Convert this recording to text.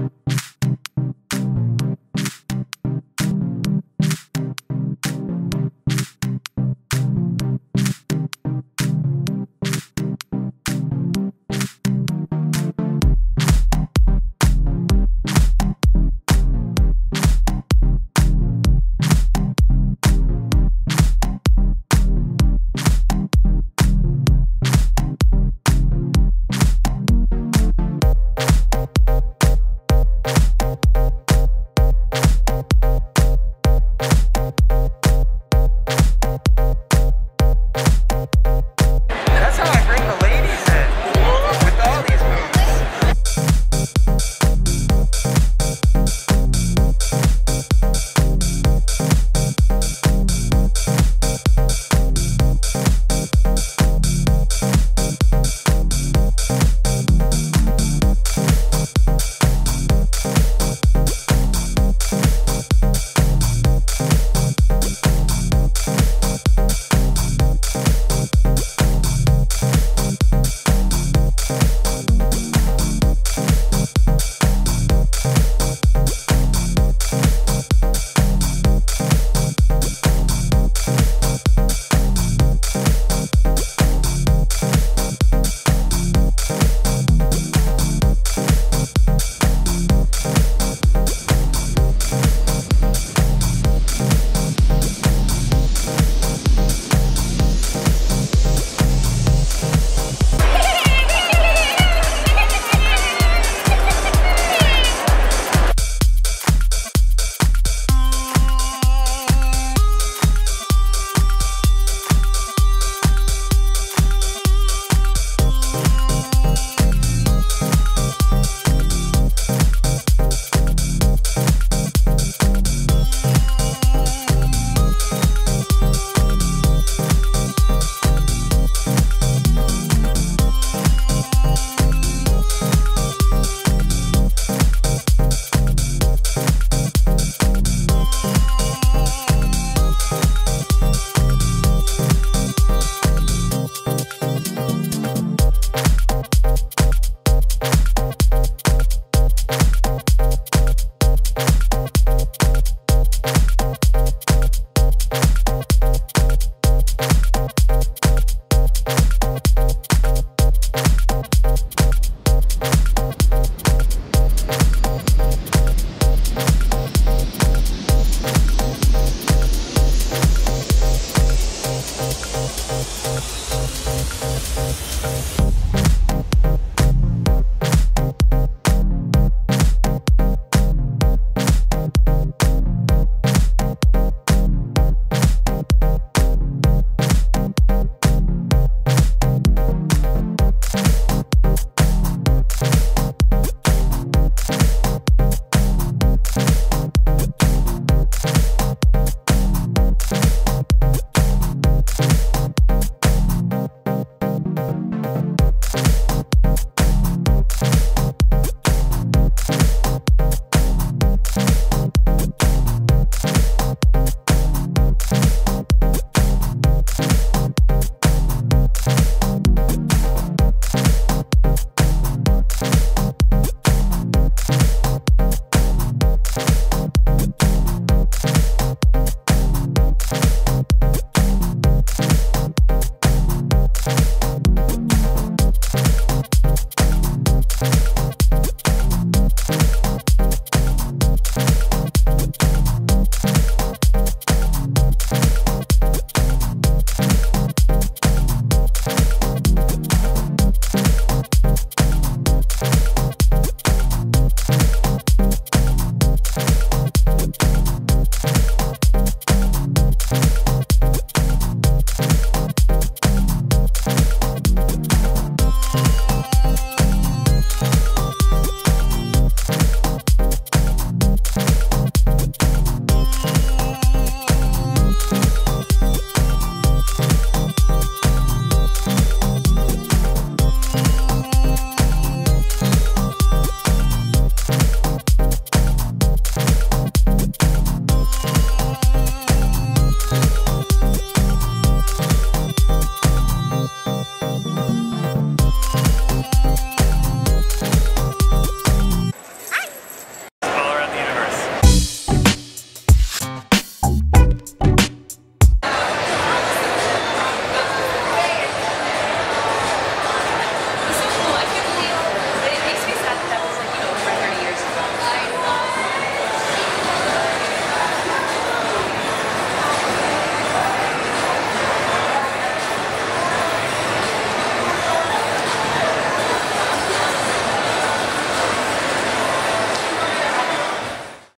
Bye. Bye.